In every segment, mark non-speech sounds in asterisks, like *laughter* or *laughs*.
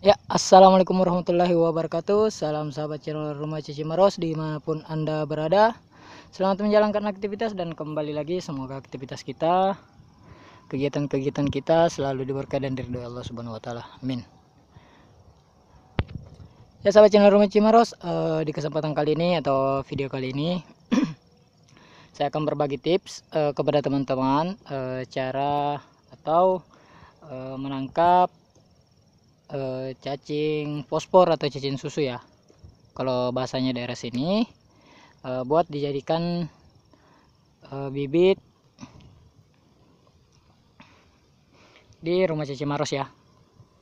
Ya, Assalamualaikum warahmatullahi wabarakatuh. Salam sahabat channel Rumah Cici Maros Di mana pun Anda berada. Selamat menjalankan aktivitas dan kembali lagi Semoga aktivitas kita Kegiatan-kegiatan kita selalu diberkahi dan diridhoi Allah subhanahu wa ta'ala. Amin. Ya sahabat channel Rumah Cici Maros uh, Di kesempatan kali ini atau video kali ini *clears throat* Saya akan berbagi tips uh, kepada teman-teman uh, Cara atau menangkap uh, cacing fosfor atau cacing susu ya. Kalau bahasanya daerah sini uh, buat dijadikan uh, bibit di rumah cacing maros ya.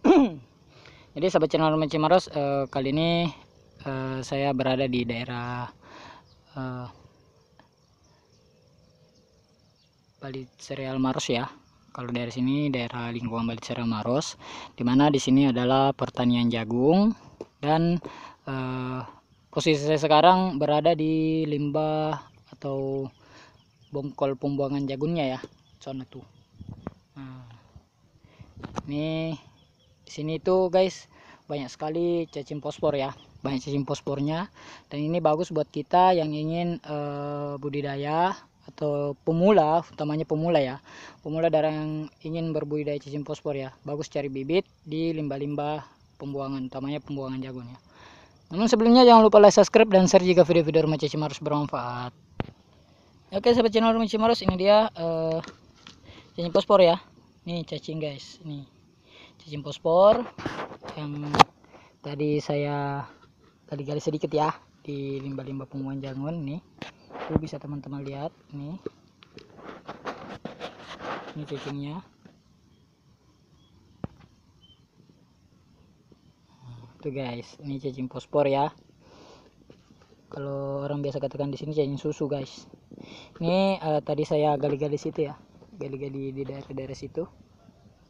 *clears throat* Jadi sahabat channel rumah cacing maros kali ini saya berada di daerah uh, Bali Serial Maros ya kalau dari sini daerah lingkungan Bali Maros di mana di sini adalah pertanian jagung dan eh, posisi saya sekarang berada di limbah atau bongkol pembuangan jagungnya ya sana tuh. Nah, ini di sini tuh guys banyak sekali cacing fosfor ya banyak cacing fosfornya. Dan ini bagus buat kita yang ingin uh, budidaya atau pemula utamanya pemula ya. Pemula darah yang ingin berbudidaya cacing fosfor ya. Bagus cari bibit di limbah-limbah pembuangan utamanya pembuangan jagung ya. Namun sebelumnya jangan lupa like subscribe dan share jika video-video rumah cacing marus bermanfaat. Oke sahabat channel rumah cacing marus ini dia uh, cacing fosfor ya. Nih cacing guys. Ini cacing fosfor yang tadi saya tadi gali sedikit ya di limbah-limbah pembuangan jagung nih itu bisa teman-teman lihat nih. Ini cacingnya tuh guys ini cacing fosfor ya. Kalau orang biasa katakan di sini cacing susu guys. Ini uh, tadi saya gali-gali situ ya. Gali-gali di daerah-daerah situ.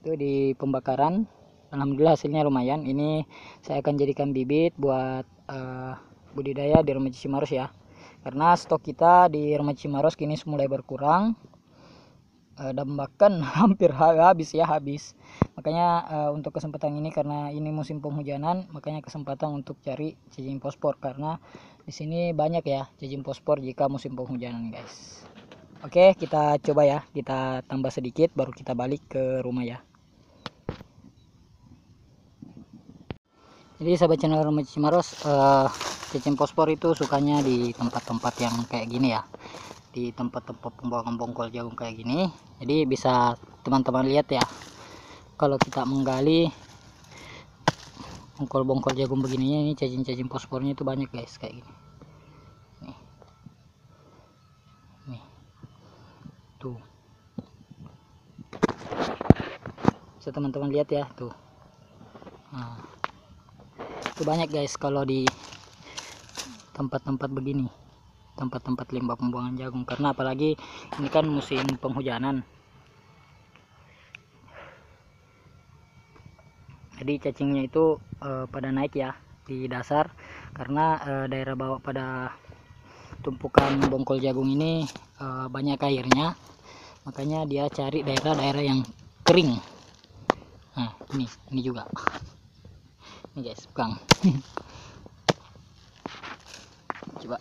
Itu di pembakaran. Alhamdulillah hasilnya lumayan. Ini saya akan jadikan bibit buat uh, budidaya di rumah Cimarus ya karena stok kita di rumah Cimaros kini mulai berkurang. Uh, dan bahkan *laughs* hampir habis ya habis. Makanya uh, untuk kesempatan ini karena ini musim penghujanan makanya kesempatan untuk cari cacing fosfor. Karena di sini banyak ya cacing fosfor jika musim penghujanan guys. Oke kita coba ya. Kita tambah sedikit baru kita balik ke rumah ya. Jadi sahabat channel rumah Cimaros uh, cacing fosfor itu sukanya di tempat-tempat yang kayak gini ya. Di tempat-tempat pembuangan bongkol jagung kayak gini. Jadi bisa teman-teman lihat ya. Kalau kita menggali bongkol-bongkol jagung begininya ini cacing-cacing fosfornya itu banyak guys kayak gini. Nih. Nih. Tuh. Bisa teman-teman lihat ya tuh. Nah. Itu banyak guys kalau di tempat-tempat begini. Tempat-tempat limbah pembuangan jagung. Karena apalagi ini kan musim penghujanan. Jadi cacingnya itu e, pada naik ya di dasar. Karena e, daerah bawah pada tumpukan bongkol jagung ini e, banyak airnya. Makanya dia cari daerah-daerah yang kering. Nah ini ini juga. Ini guys pegang *laughs* coba.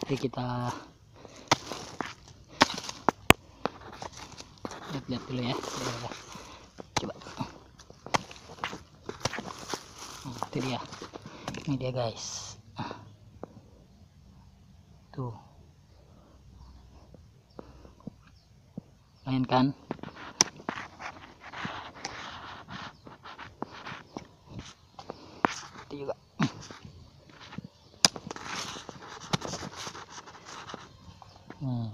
Oke kita lihat-lihat dulu ya. Coba. Nah, itu dia. Ini dia guys. Tuh. Main kan juga hmm.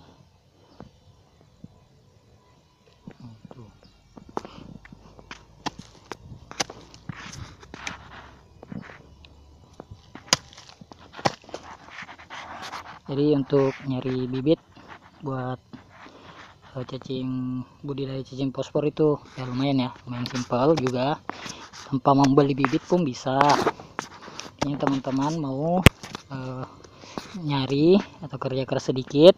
Jadi untuk nyari bibit buat uh, cacing budidaya cacing fosfor itu ya lumayan ya lumayan simpel juga. Tanpa membeli bibit pun bisa. Ini teman-teman mau uh, nyari atau kerja keras sedikit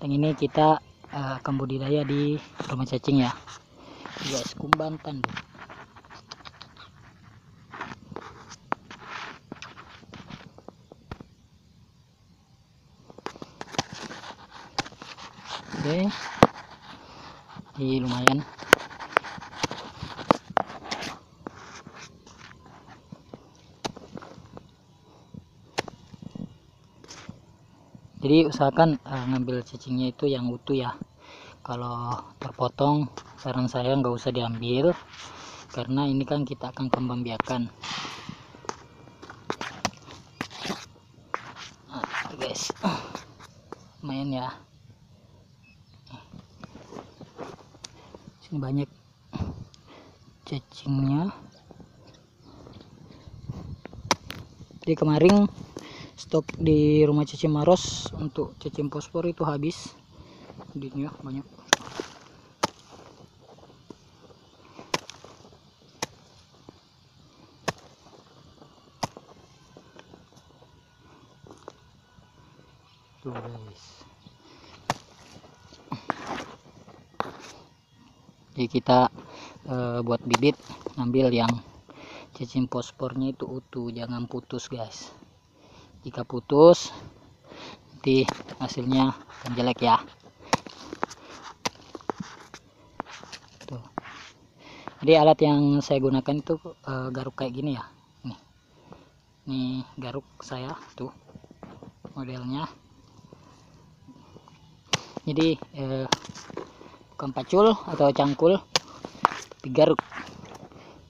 dan ini kita uh, akan budidaya di rumah cacing ya. Guys kumbantan oke. Ini lumayan. Jadi usahakan uh, ngambil cacingnya itu yang utuh ya. Kalau terpotong saran saya nggak usah diambil karena ini kan kita akan kembang biakan nah, guys main ya sini banyak cacingnya. Jadi kemarin stok di rumah cacing maros untuk cacing fosfor itu habis. Duitnya banyak. Tuh guys jadi kita e, buat bibit ngambil yang cacing fosfornya itu utuh jangan putus guys. Jika putus nanti hasilnya akan jelek ya. Tuh. Jadi alat yang saya gunakan itu e, garuk kayak gini ya. Nih. Ini garuk saya tuh modelnya. Jadi e, bukan pacul atau cangkul tapi garuk.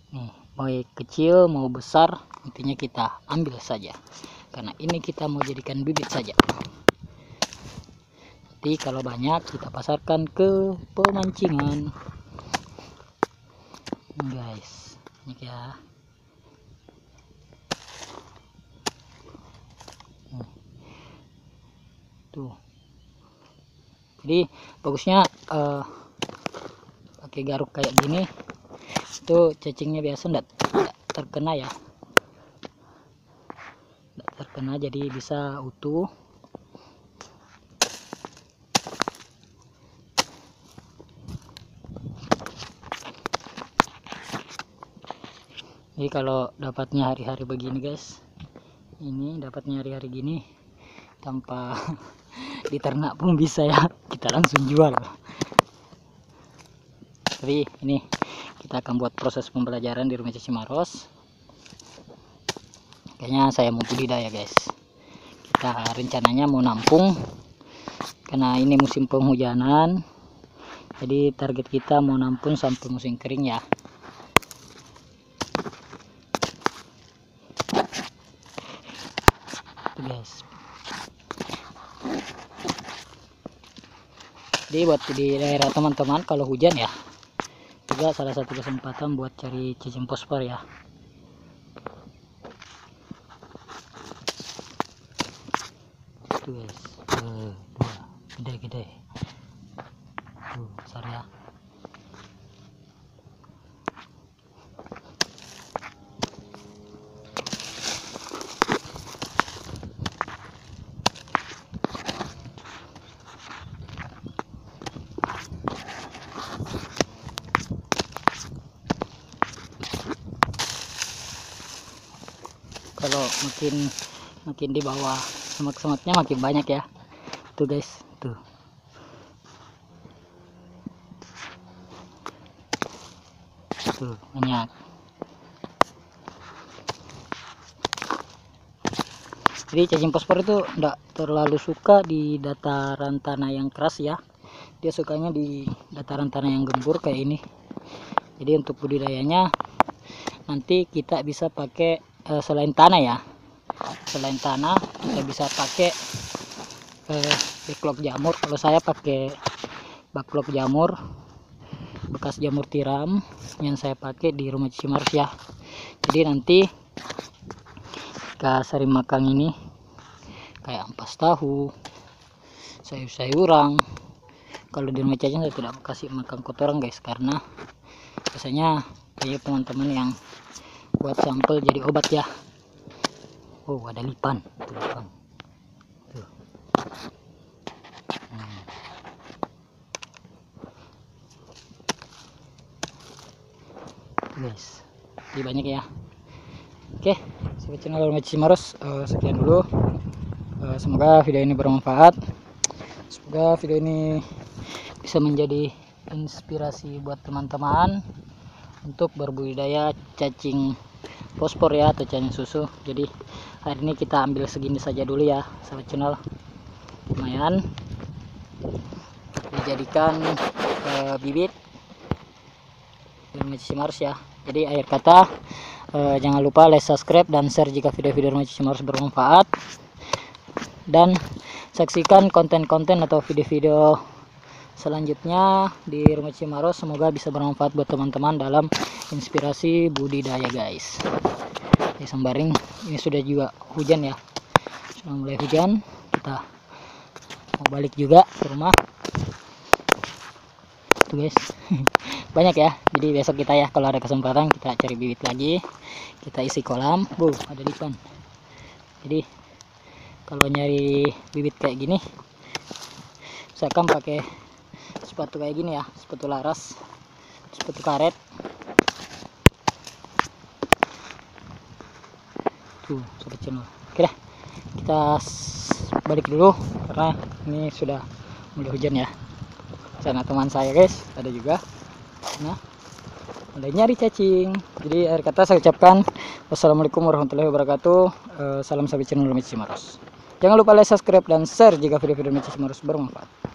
Nih mau kecil mau besar intinya kita ambil saja. Karena ini kita mau jadikan bibit saja. Jadi kalau banyak kita pasarkan ke pemancingan. Guys ini ya tuh jadi bagusnya uh, pakai garuk kayak gini itu cacingnya biasa enggak terkena ya. Terkena jadi bisa utuh. Jadi kalau dapatnya hari-hari begini guys ini dapatnya hari-hari gini tanpa *laughs* diternak pun bisa ya kita langsung jual. Tapi ini kita akan buat proses pembelajaran di rumah Cimaros kayaknya saya mau budidaya guys. Kita rencananya mau nampung karena ini musim penghujanan. Jadi target kita mau nampung sampai musim kering ya itu guys jadi buat di daerah teman-teman kalau hujan ya juga salah satu kesempatan buat cari cacing fosfor ya. Dua gede-gede. Tuh besar ya kalau makin makin di bawah. Semak-semaknya makin banyak ya. Tuh guys. Tuh. Tuh banyak. Jadi cacing fosfor itu enggak terlalu suka di dataran tanah yang keras ya. Dia sukanya di dataran tanah yang gembur kayak ini. Jadi untuk budidayanya nanti kita bisa pakai uh, selain tanah ya. Selain tanah kita bisa pakai eh, backlog jamur. Kalau saya pakai backlog jamur bekas jamur tiram yang saya pakai di rumah Cimars ya jadi nanti jika sering makan ini kayak ampas tahu sayur-sayuran kalau di rumah cacing saya tidak kasih makan kotoran guys karena biasanya kayak teman-teman yang buat sampel jadi obat ya. Oh ada lipan. Itu lipan. Guys hmm. jadi banyak ya. Oke saya channel Lumaci Maros uh, eh, sekian dulu. Uh, semoga video ini bermanfaat. Semoga video ini bisa menjadi inspirasi buat teman-teman untuk berbudidaya cacing fosfor ya atau cacing susu. Jadi hari ini kita ambil segini saja dulu ya sahabat channel. Lumayan. Dijadikan uh, bibit. Mars ya. Jadi akhir kata uh, jangan lupa like subscribe dan share jika video-video Mars bermanfaat. Dan saksikan konten-konten atau video-video selanjutnya di rumah Cimaros semoga bisa bermanfaat buat teman-teman dalam inspirasi budidaya guys. Ya sembaring ini sudah juga hujan ya. Sudah mulai hujan kita mau balik juga ke rumah. Tuh guys. *laughs* Banyak ya. Jadi besok kita ya kalau ada kesempatan kita cari bibit lagi. Kita isi kolam. Bu ada ikan jadi kalau nyari bibit kayak gini misalkan pakai sepatu kayak gini ya sepatu laras sepatu karet. Tuh sobat channel. Oke dah kita balik dulu karena ini sudah mulai hujan ya. Sana teman saya guys ada juga. Nah mulai nyari cacing. Jadi akhir kata saya ucapkan wassalamualaikum warahmatullahi wabarakatuh. Uh, salam sahabat channel Mici Maros jangan lupa like subscribe dan share jika video-video Mici Maros bermanfaat